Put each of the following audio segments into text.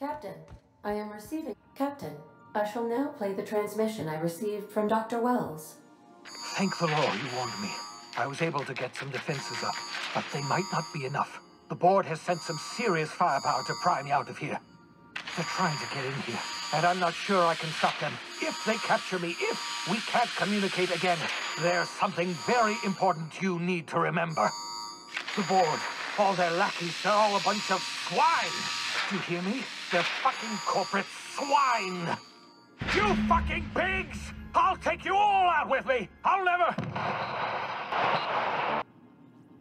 Captain, I am receiving. Captain, I shall now play the transmission I received from Dr. Welles. Thank the Lord you warned me. I was able to get some defenses up, but they might not be enough. The board has sent some serious firepower to pry me out of here. They're trying to get in here, and I'm not sure I can stop them. If they capture me, if we can't communicate again, there's something very important you need to remember. The board, all their lackeys, they're all a bunch of swine. Do you hear me? They're fucking corporate swine. You fucking pigs! I'll take you all out with me! I'll never...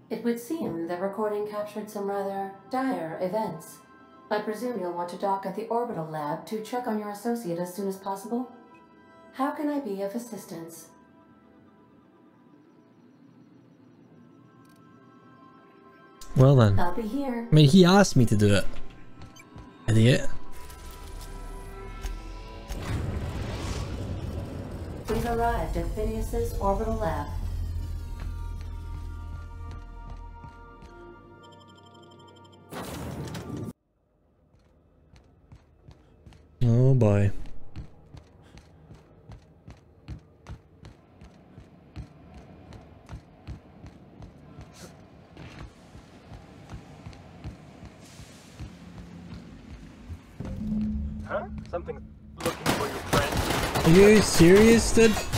It would seem the recording captured some rather dire events. I presume you'll want to dock at the orbital lab to check on your associate as soon as possible? How can I be of assistance? Well then. I'll be here. I mean, he asked me to do it. Idiot. We've arrived at Phineas's orbital lab. Oh boy. Are you serious, dude?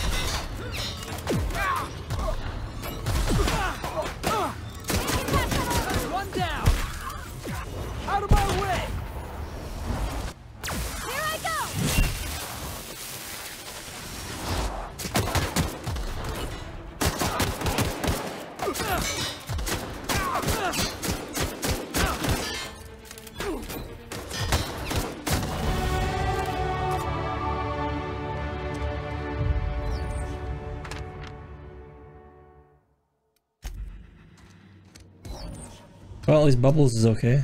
Well, these Bubbles is okay.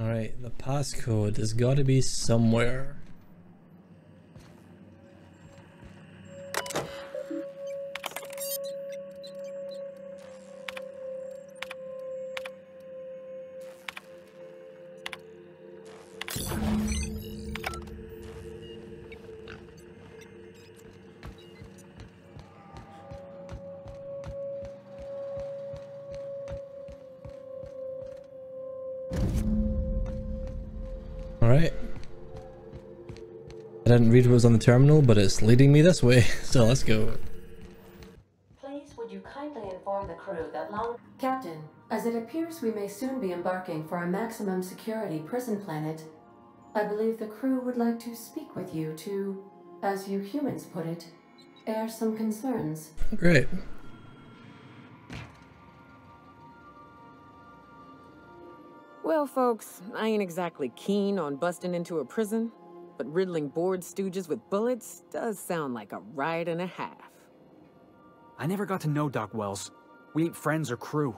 Alright, the passcode has got to be somewhere. I didn't read what was on the terminal, but it's leading me this way, so let's go. Please, would you kindly inform the crew that long... Captain, as it appears we may soon be embarking for a maximum security prison planet, I believe the crew would like to speak with you to, as you humans put it, air some concerns. Great. Well, folks, I ain't exactly keen on busting into a prison, but riddling board stooges with bullets does sound like a ride and a half. I never got to know Doc Welles. We ain't friends or crew.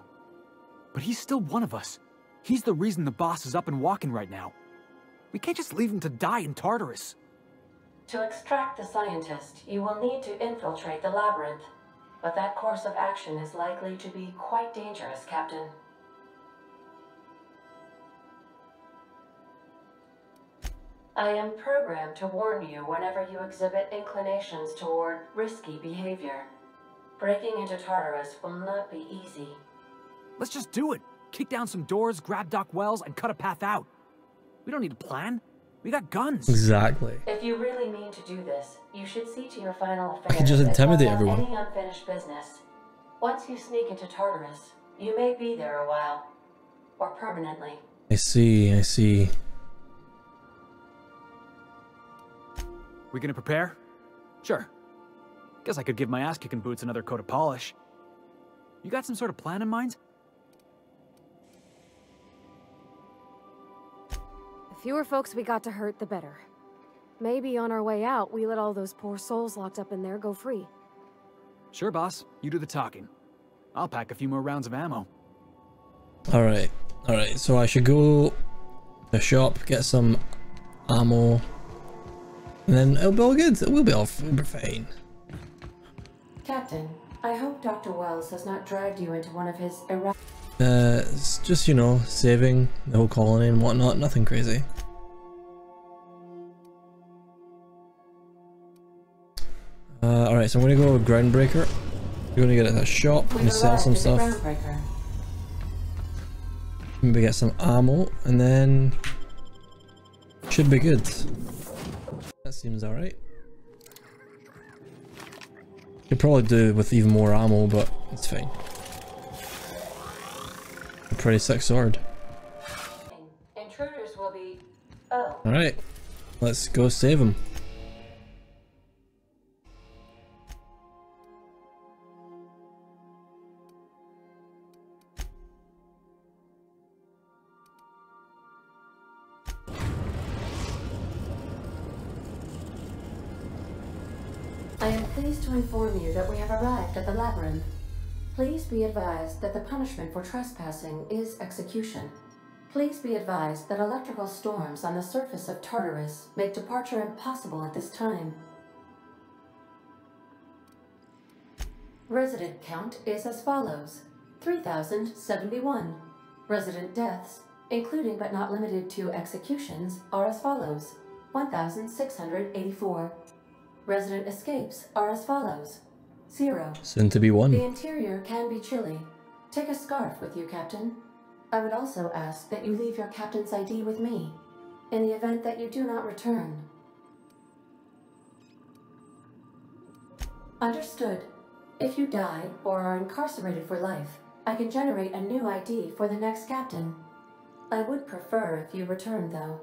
But he's still one of us. He's the reason the boss is up and walking right now. We can't just leave him to die in Tartarus. To extract the scientist, you will need to infiltrate the labyrinth. But that course of action is likely to be quite dangerous, Captain. I am programmed to warn you whenever you exhibit inclinations toward risky behavior. Breaking into Tartarus will not be easy. Let's just do it. Kick down some doors, grab Doc Welles, and cut a path out. We don't need a plan. We got guns. Exactly. If you really mean to do this, you should see to your final affairs. I can just intimidate close everyone. Any unfinished business. Once you sneak into Tartarus, you may be there a while, or permanently. I see, I see. We gonna prepare? Sure. Guess I could give my ass-kicking boots another coat of polish. You got some sort of plan in mind? The fewer folks we got to hurt, the better. Maybe on our way out, we let all those poor souls locked up in there go free. Sure, boss. You do the talking. I'll pack a few more rounds of ammo. Alright, alright, so I should go the shop, get some ammo, and then it'll be all good. It will be all we'll be fine. Captain, I hope Dr. Welles has not dragged you into one of his erratic. Uh, it's just, you know, saving the whole colony and whatnot, nothing crazy. Uh, alright, so I'm gonna go with Groundbreaker. We're gonna get at that shop and sell some stuff. Maybe get some ammo and then should be good. Seems alright. Could probably do with even more ammo, but it's fine. A pretty sick sword. Intruders will be. Oh. Alright, let's go save him. Arrived at the labyrinth. Please be advised that the punishment for trespassing is execution. Please be advised that electrical storms on the surface of Tartarus make departure impossible at this time. Resident count is as follows 3,071. Resident deaths, including but not limited to executions, are as follows 1,684. Resident escapes are as follows. Zero. Soon to be one. The interior can be chilly. Take a scarf with you, Captain. I would also ask that you leave your captain's ID with me, in the event that you do not return. Understood. If you die or are incarcerated for life, I can generate a new ID for the next captain. I would prefer if you return, though.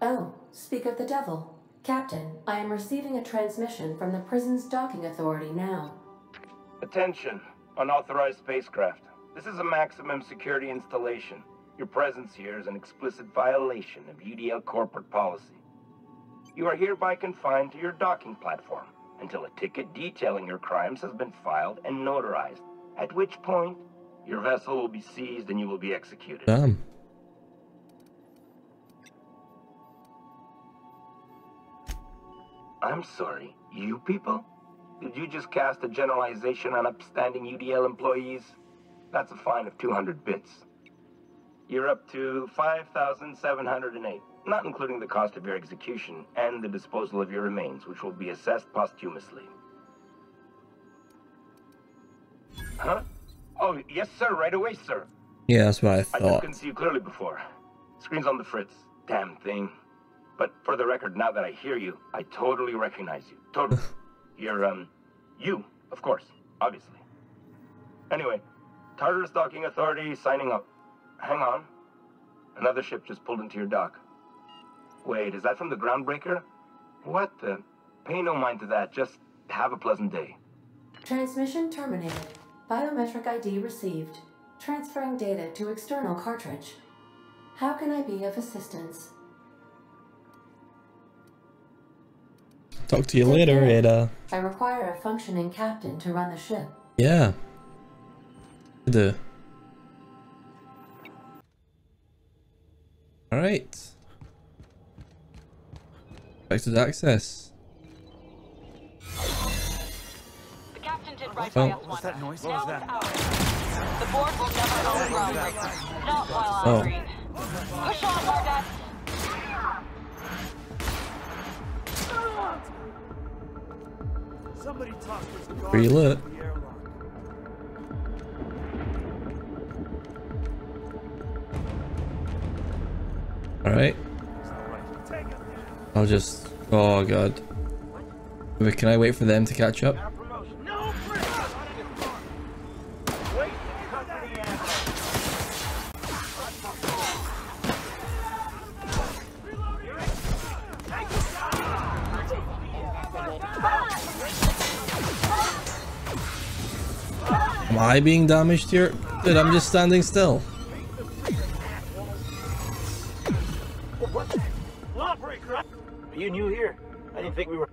Oh, speak of the devil. Captain, I am receiving a transmission from the prison's docking authority now. Attention, unauthorized spacecraft. This is a maximum security installation. Your presence here is an explicit violation of UDL corporate policy. You are hereby confined to your docking platform until a ticket detailing your crimes has been filed and notarized, at which point your vessel will be seized and you will be executed. Damn. I'm sorry, you people? Did you just cast a generalization on upstanding UDL employees? That's a fine of 200 bits. You're up to 5,708, not including the cost of your execution and the disposal of your remains, which will be assessed posthumously. Huh? Oh, yes, sir, right away, sir. Yeah, that's what I thought. I couldn't see you clearly before. Screen's on the fritz. Damn thing. But for the record, now that I hear you, I totally recognize you. Totally. You're, um, you, of course, obviously. Anyway, Tartarus Docking Authority signing up. Hang on. Another ship just pulled into your dock. Wait, is that from the Groundbreaker? What the? Pay no mind to that. Just have a pleasant day. Transmission terminated. Biometric ID received. Transferring data to external cartridge. How can I be of assistance? Talk to you later, Ada. I require a functioning captain to run the ship. Yeah. The. Alright. Expected access. The captain did right Oh. by us once. What's that noise? Now What was that? The board will never own Groundbreaker. Not while Oh. I'm green. Push on, Bardet. Somebody talk to the guard. Free lit. Alright. I'll just. Oh god. Wait, can I wait for them to catch up? I being damaged here? Dude, I'm just standing still. Lawbreaker! Are you new here? I didn't think we were.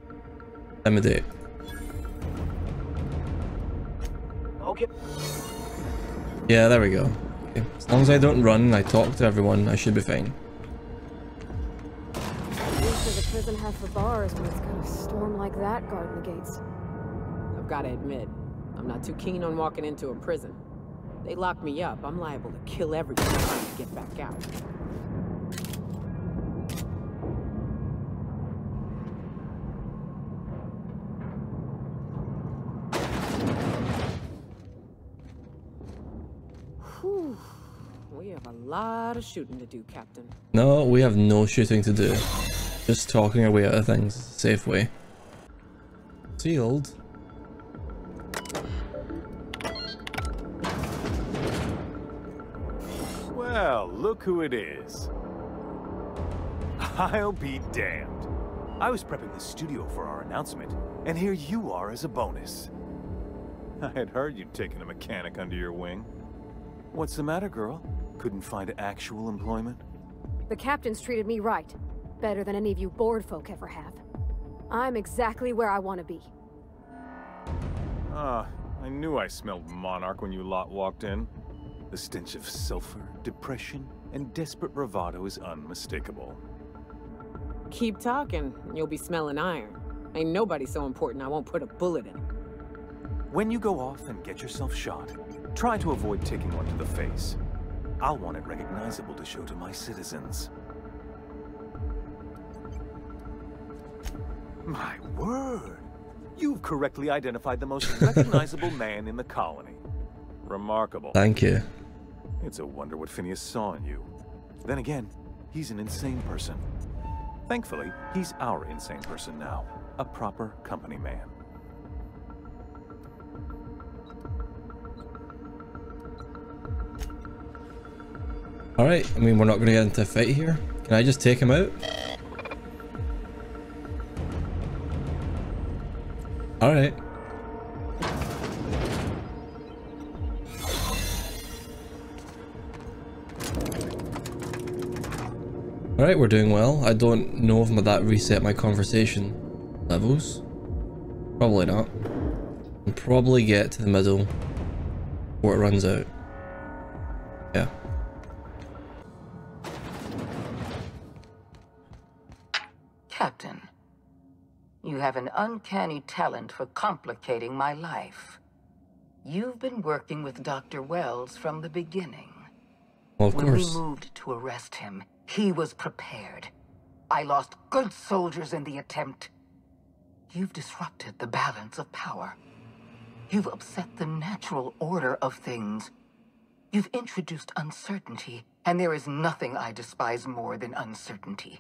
Time of day. Okay. Yeah, there we go. Okay. As long as I don't run and I talk to everyone, I should be fine. does a prison have for bars when it's got a storm like that guarding the gates? I've got to admit, I'm not too keen on walking into a prison. They lock me up, I'm liable to kill everyone trying to get back out. Whew. We have a lot of shooting to do, Captain. No, we have no shooting to do. Just talking our way out of things. Safe way. Sealed. Who it is. I'll be damned. I was prepping the studio for our announcement, and here you are as a bonus. I had heard you'd taken a mechanic under your wing. What's the matter, girl? Couldn't find actual employment? The captain's treated me right. Better than any of you bored folk ever have. I'm exactly where I want to be. Ah, I knew I smelled Monarch when you lot walked in. The stench of sulfur, depression, and desperate bravado is unmistakable. Keep talking, and you'll be smelling iron. Ain't nobody so important I won't put a bullet in. When you go off and get yourself shot, try to avoid taking one to the face. I'll want it recognizable to show to my citizens. My word! You've correctly identified the most recognizable man in the colony. Remarkable. Thank you. It's a wonder what Phineas saw in you. Then again, he's an insane person. Thankfully, he's our insane person now. A proper company man. Alright, I mean, we're not going to get into a fight here. Can I just take him out? Alright. Alright, we're doing well. I don't know if that reset my conversation levels. Probably not. And probably get to the middle before it runs out. Yeah. Captain, you have an uncanny talent for complicating my life. You've been working with Dr. Welles from the beginning. Well, of when course. we moved to arrest him, he was prepared. I lost good soldiers in the attempt. You've disrupted the balance of power. You've upset the natural order of things. You've introduced uncertainty, and there is nothing I despise more than uncertainty.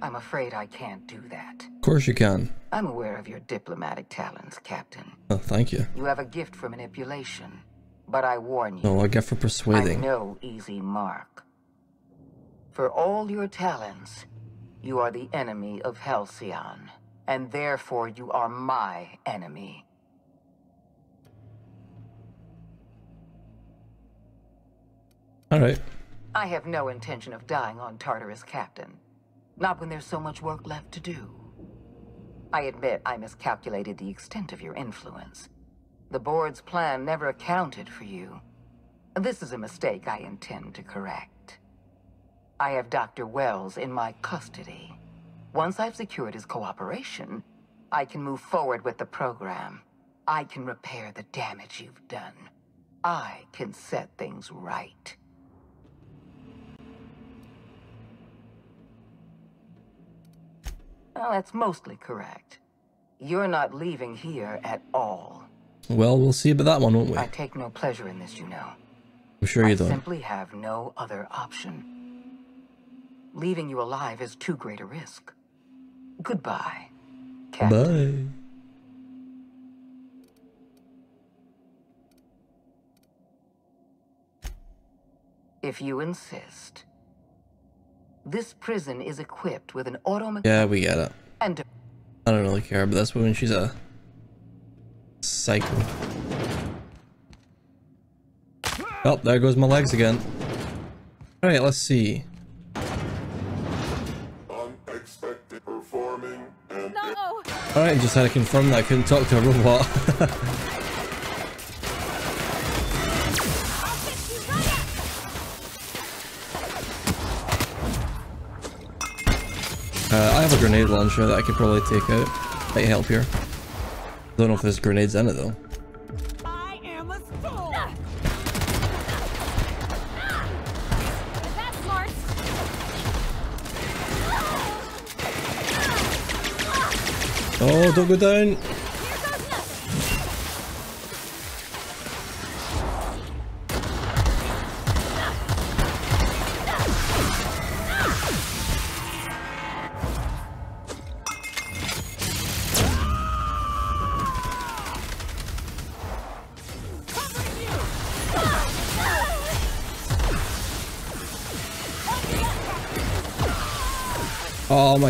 I'm afraid I can't do that. Of course you can. I'm aware of your diplomatic talents, Captain. Oh, thank you. You have a gift for manipulation. But I warn you, No, I get for persuading. I'm no easy mark. For all your talents, you are the enemy of Halcyon. And therefore you are my enemy. Alright. I have no intention of dying on Tartarus, Captain. Not when there's so much work left to do. I admit I miscalculated the extent of your influence. The board's plan never accounted for you. This is a mistake I intend to correct. I have Dr. Welles in my custody. Once I've secured his cooperation, I can move forward with the program. I can repair the damage you've done. I can set things right. Well, that's mostly correct. You're not leaving here at all. Well, we'll see about that one, won't we? I take no pleasure in this, you know. I'm sure you I don't. simply have no other option. Leaving you alive is too great a risk. Goodbye. Captain. Bye. If you insist. This prison is equipped with an automechanic Yeah, we get it. and I don't really care but that's when She's a psycho. Oh, there goes my legs again. Alright, let's see. Unexpected performing and No! Alright, just had to confirm that I couldn't talk to a robot. Uh, I have a grenade launcher that I could probably take out. Might help here. Don't know if there's grenades in it though. I am a ah! soul. That's smart. Oh, don't go down.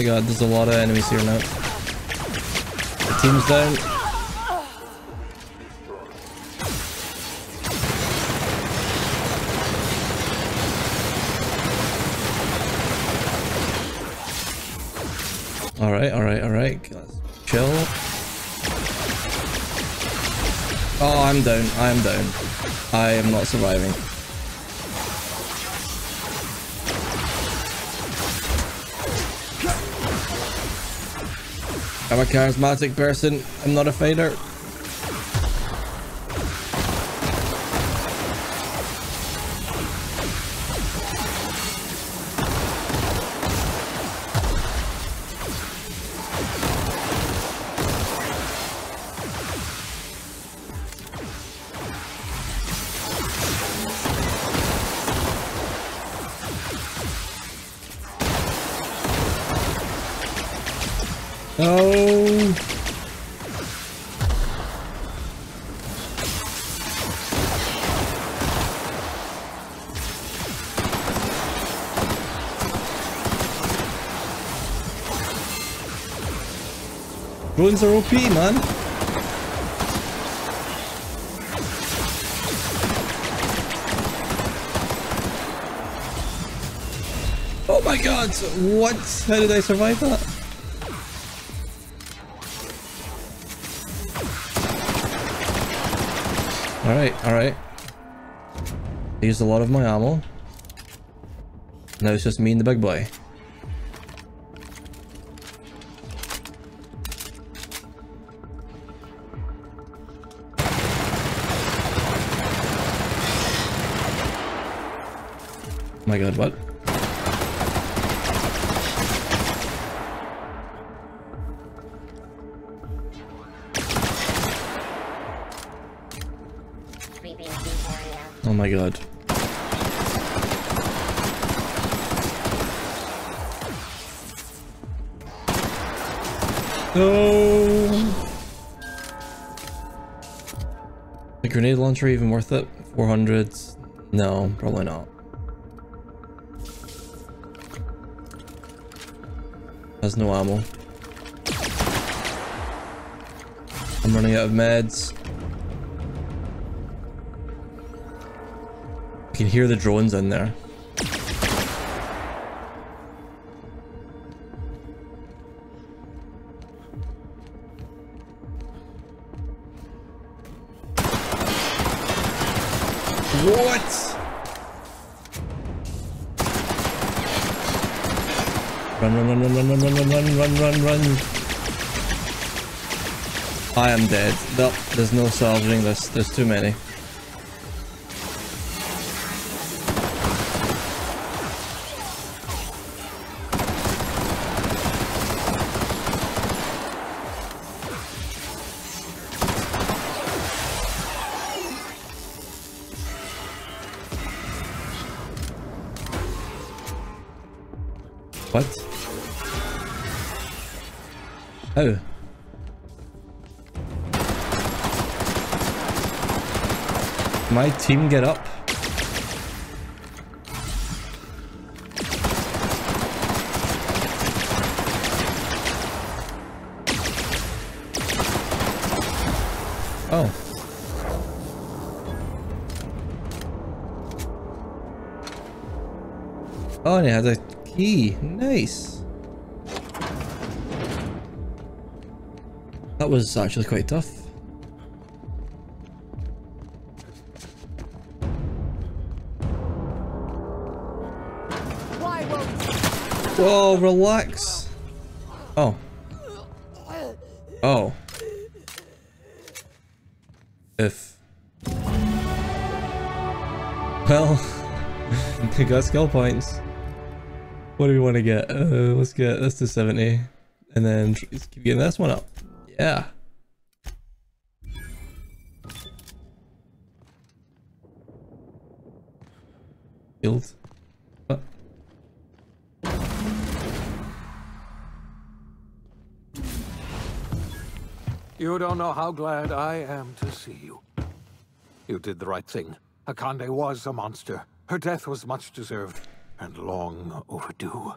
My god, there's a lot of enemies here now. The team's down. Alright, alright, alright. Let's chill. Oh, I'm down. I am down. I am not surviving. I'm a charismatic person. I'm not a fighter. Drones are OP, man. Oh my god, what? How did I survive that? Alright, alright. I used a lot of my ammo. Now it's just me and the big boy. My god, what? Oh my god. No. The grenade launcher even worth it? 400? No, probably not. Has no ammo. I'm running out of meds. I can hear the drones in there. Run, run, run, run, run, run, run, run, run. I am dead. No, there's no salvaging this. There's too many. My team get up? Oh. Oh, and it has a key. Nice. That was actually quite tough. Whoa, relax. Oh. Oh. If. Well, we got skill points. What do we want to get? Uh, let's get this to 70. And then keep getting this one up. Yeah. Killed. You don't know how glad I am to see you. You did the right thing. Akande was a monster. Her death was much deserved, and long overdue.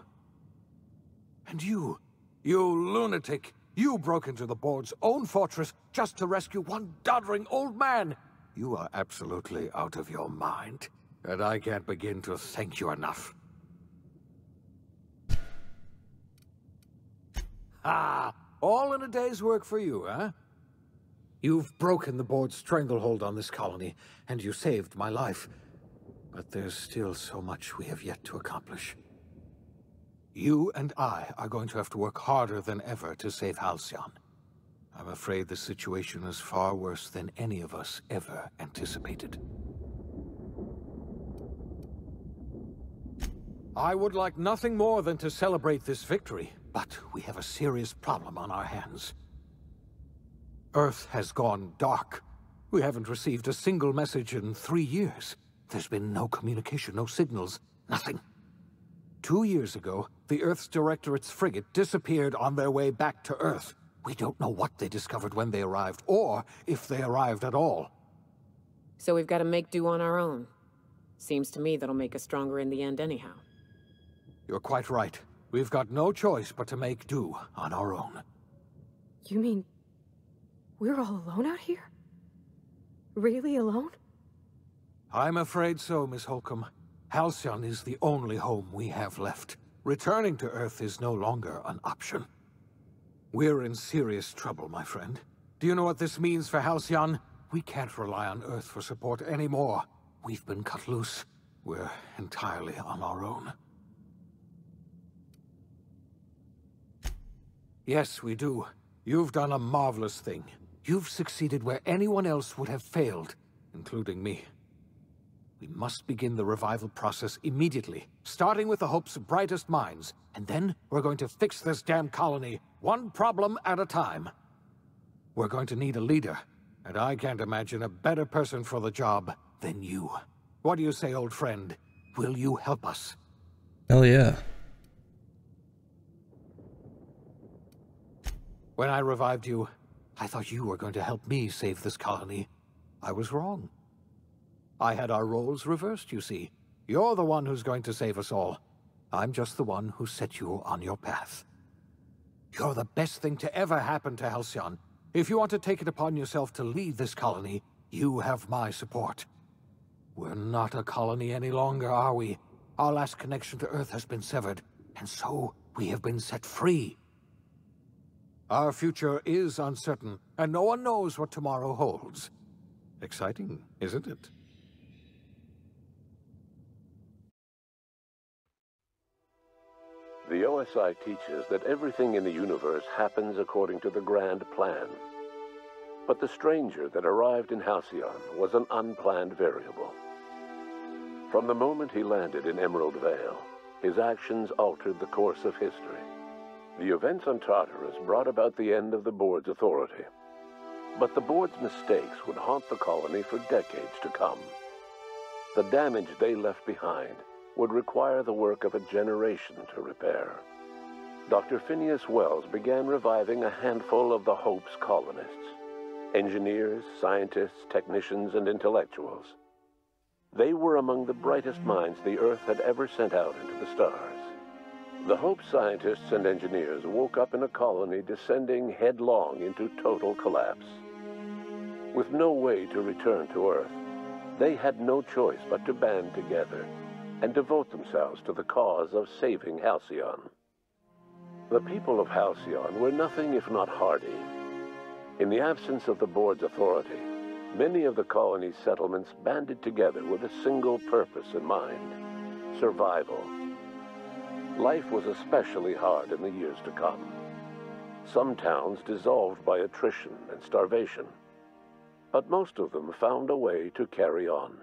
And you, you lunatic, you broke into the board's own fortress just to rescue one doddering old man. You are absolutely out of your mind, and I can't begin to thank you enough. Ah, all in a day's work for you, eh? You've broken the board's stranglehold on this colony, and you saved my life. But there's still so much we have yet to accomplish. You and I are going to have to work harder than ever to save Halcyon. I'm afraid the situation is far worse than any of us ever anticipated. I would like nothing more than to celebrate this victory, but we have a serious problem on our hands. Earth has gone dark. We haven't received a single message in three years. There's been no communication, no signals, nothing. Two years ago, the Earth's Directorate's frigate disappeared on their way back to Earth. We don't know what they discovered when they arrived, or if they arrived at all. So we've got to make do on our own. Seems to me that'll make us stronger in the end anyhow. You're quite right. We've got no choice but to make do on our own. You mean we're all alone out here? Really alone? I'm afraid so, Miss Holcomb. Halcyon is the only home we have left. Returning to Earth is no longer an option. We're in serious trouble, my friend. Do you know what this means for Halcyon? We can't rely on Earth for support anymore. We've been cut loose. We're entirely on our own. Yes, we do. You've done a marvelous thing. You've succeeded where anyone else would have failed, including me. We must begin the revival process immediately, starting with the Hope's brightest minds, and then we're going to fix this damn colony, one problem at a time. We're going to need a leader, and I can't imagine a better person for the job than you. What do you say, old friend? Will you help us? Hell yeah. When I revived you, I thought you were going to help me save this colony. I was wrong. I had our roles reversed, you see. You're the one who's going to save us all. I'm just the one who set you on your path. You're the best thing to ever happen to Halcyon. If you want to take it upon yourself to lead this colony, you have my support. We're not a colony any longer, are we? Our last connection to Earth has been severed, and so we have been set free. Our future is uncertain, and no one knows what tomorrow holds. Exciting, isn't it? The OSI teaches that everything in the universe happens according to the grand plan. But the stranger that arrived in Halcyon was an unplanned variable. From the moment he landed in Emerald Vale, his actions altered the course of history. The events on Tartarus brought about the end of the board's authority. But the board's mistakes would haunt the colony for decades to come. The damage they left behind would require the work of a generation to repair. Dr. Phineas Welles began reviving a handful of the Hope's colonists engineers, scientists, technicians, and intellectuals. They were among the brightest minds the Earth had ever sent out into the stars. The Hope scientists and engineers woke up in a colony descending headlong into total collapse. With no way to return to Earth, they had no choice but to band together and devote themselves to the cause of saving Halcyon. The people of Halcyon were nothing if not hardy. In the absence of the board's authority, many of the colony's settlements banded together with a single purpose in mind, survival. Life was especially hard in the years to come. some towns dissolved by attrition and starvation. But most of them found a way to carry on.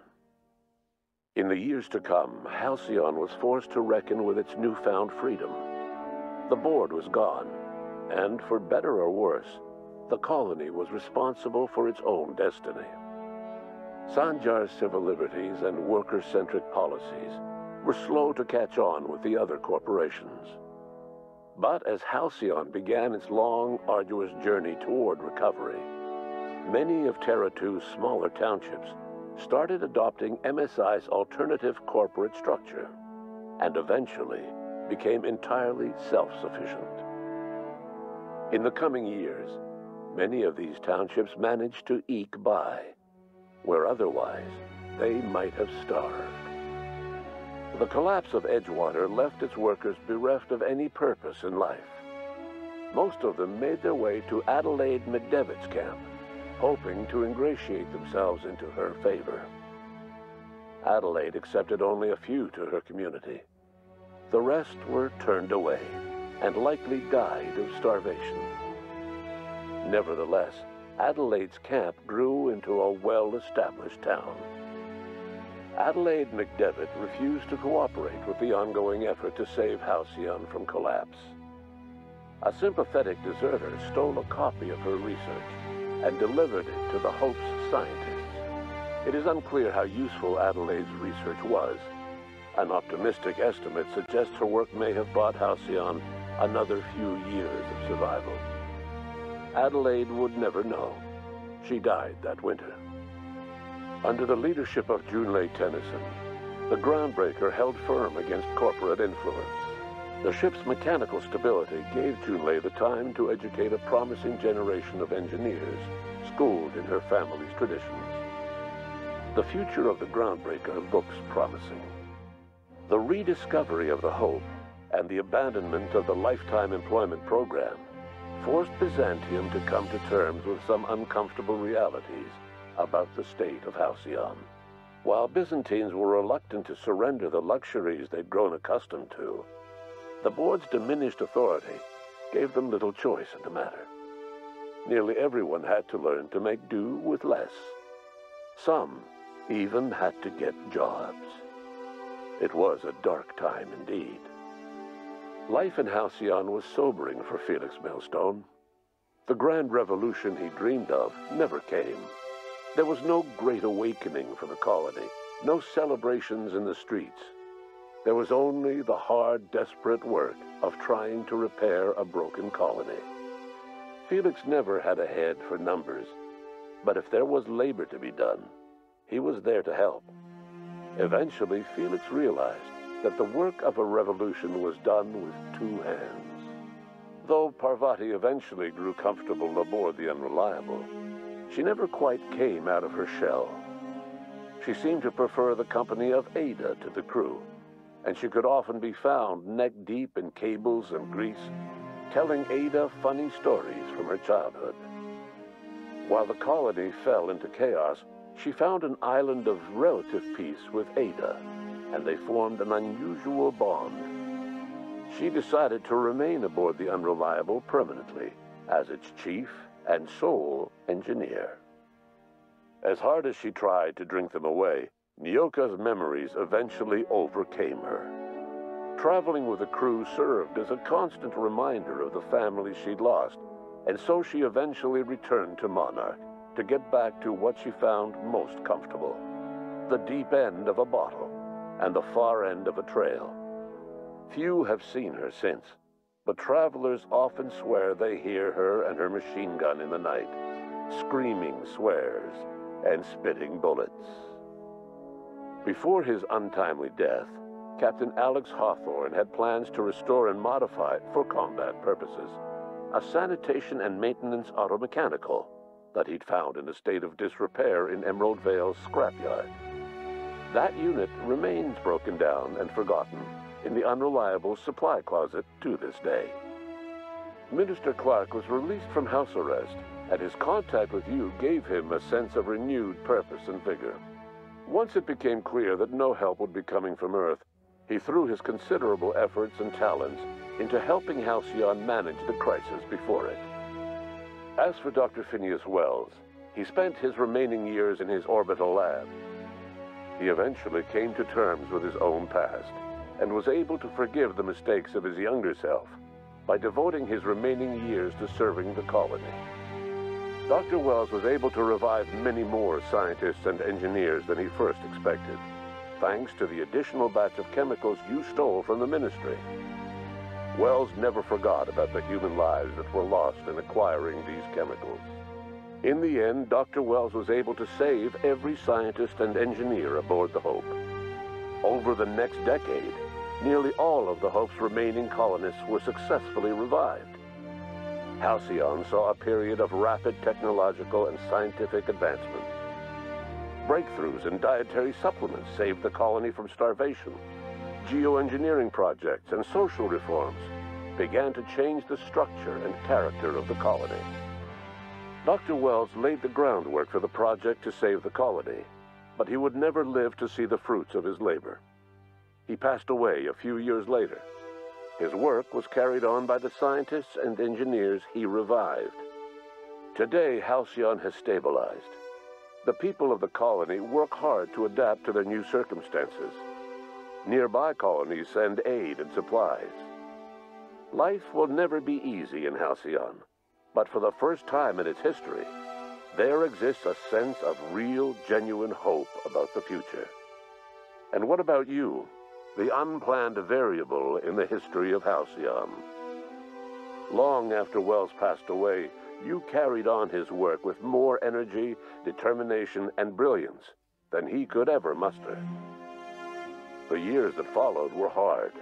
In the years to come, Halcyon was forced to reckon with its newfound freedom. The board was gone, and for better or worse, the colony was responsible for its own destiny. Sanjar's civil liberties and worker-centric policies were slow to catch on with the other corporations. But as Halcyon began its long, arduous journey toward recovery, many of Terra 2's smaller townships started adopting MSI's alternative corporate structure, and eventually became entirely self-sufficient. In the coming years, many of these townships managed to eke by, where otherwise they might have starved. The collapse of Edgewater left its workers bereft of any purpose in life. Most of them made their way to Adelaide McDevitt's camp, hoping to ingratiate themselves into her favor. Adelaide accepted only a few to her community. The rest were turned away and likely died of starvation. Nevertheless, Adelaide's camp grew into a well-established town. Adelaide McDevitt refused to cooperate with the ongoing effort to save Halcyon from collapse. A sympathetic deserter stole a copy of her research and delivered it to the Hope's scientists. It is unclear how useful Adelaide's research was. An optimistic estimate suggests her work may have bought Halcyon another few years of survival. Adelaide would never know. She died that winter. Under the leadership of Junlei Tennyson, the groundbreaker held firm against corporate influence. The ship's mechanical stability gave Junlei the time to educate a promising generation of engineers, schooled in her family's traditions. The future of the groundbreaker looks promising. The rediscovery of the Hope and the abandonment of the lifetime employment program forced Byzantium to come to terms with some uncomfortable realities about the state of Halcyon. While Byzantines were reluctant to surrender the luxuries they'd grown accustomed to, the board's diminished authority gave them little choice in the matter. Nearly everyone had to learn to make do with less. Some even had to get jobs. It was a dark time indeed. Life in Halcyon was sobering for Felix Millstone. The grand revolution he dreamed of never came. There was no great awakening for the colony, no celebrations in the streets. There was only the hard, desperate work of trying to repair a broken colony. Felix never had a head for numbers, but if there was labor to be done, he was there to help. Eventually, Felix realized that the work of a revolution was done with two hands. Though Parvati eventually grew comfortable aboard the Unreliable, she never quite came out of her shell. She seemed to prefer the company of Ada to the crew, and she could often be found neck-deep in cables and grease, telling Ada funny stories from her childhood. While the colony fell into chaos, she found an island of relative peace with Ada, and they formed an unusual bond. She decided to remain aboard the Unreliable permanently as its chief and sole engineer. As hard as she tried to drink them away, Nyoka's memories eventually overcame her. Traveling with the crew served as a constant reminder of the family she'd lost, and so she eventually returned to Monarch to get back to what she found most comfortable, the deep end of a bottle and the far end of a trail. Few have seen her since, but travelers often swear they hear her and her machine gun in the night, screaming swears and spitting bullets. Before his untimely death, Captain Alex Hawthorne had plans to restore and modify, for combat purposes, a sanitation and maintenance automechanical that he'd found in a state of disrepair in Emerald Vale's scrapyard. That unit remains broken down and forgotten in the unreliable supply closet to this day. Minister Clark was released from house arrest, and his contact with you gave him a sense of renewed purpose and vigor. Once it became clear that no help would be coming from Earth, he threw his considerable efforts and talents into helping Halcyon manage the crisis before it. As for Dr. Phineas Welles, he spent his remaining years in his orbital lab. He eventually came to terms with his own past and was able to forgive the mistakes of his younger self by devoting his remaining years to serving the colony. Dr. Welles was able to revive many more scientists and engineers than he first expected, thanks to the additional batch of chemicals you stole from the Ministry. Welles never forgot about the human lives that were lost in acquiring these chemicals. In the end, Dr. Welles was able to save every scientist and engineer aboard the Hope. Over the next decade, nearly all of the Hope's remaining colonists were successfully revived. Halcyon saw a period of rapid technological and scientific advancement. Breakthroughs in dietary supplements saved the colony from starvation. Geoengineering projects and social reforms began to change the structure and character of the colony. Dr. Welles laid the groundwork for the project to save the colony, but he would never live to see the fruits of his labor. He passed away a few years later. His work was carried on by the scientists and engineers he revived. Today, Halcyon has stabilized. The people of the colony work hard to adapt to their new circumstances. Nearby colonies send aid and supplies. Life will never be easy in Halcyon, but for the first time in its history, there exists a sense of real, genuine hope about the future. And what about you? the unplanned variable in the history of Halcyon. Long after Welles passed away, you carried on his work with more energy, determination, and brilliance than he could ever muster. The years that followed were hard,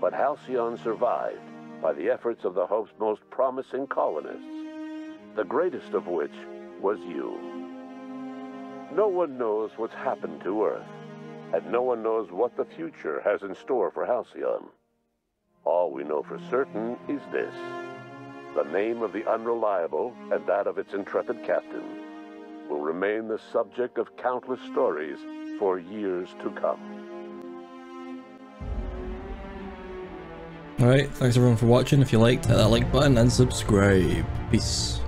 but Halcyon survived by the efforts of the Hope's most promising colonists, the greatest of which was you. No one knows what's happened to Earth and no one knows what the future has in store for Halcyon. All we know for certain is this. The name of the Unreliable and that of its intrepid captain will remain the subject of countless stories for years to come. Alright, thanks everyone for watching. If you liked, hit that like button and subscribe. Peace.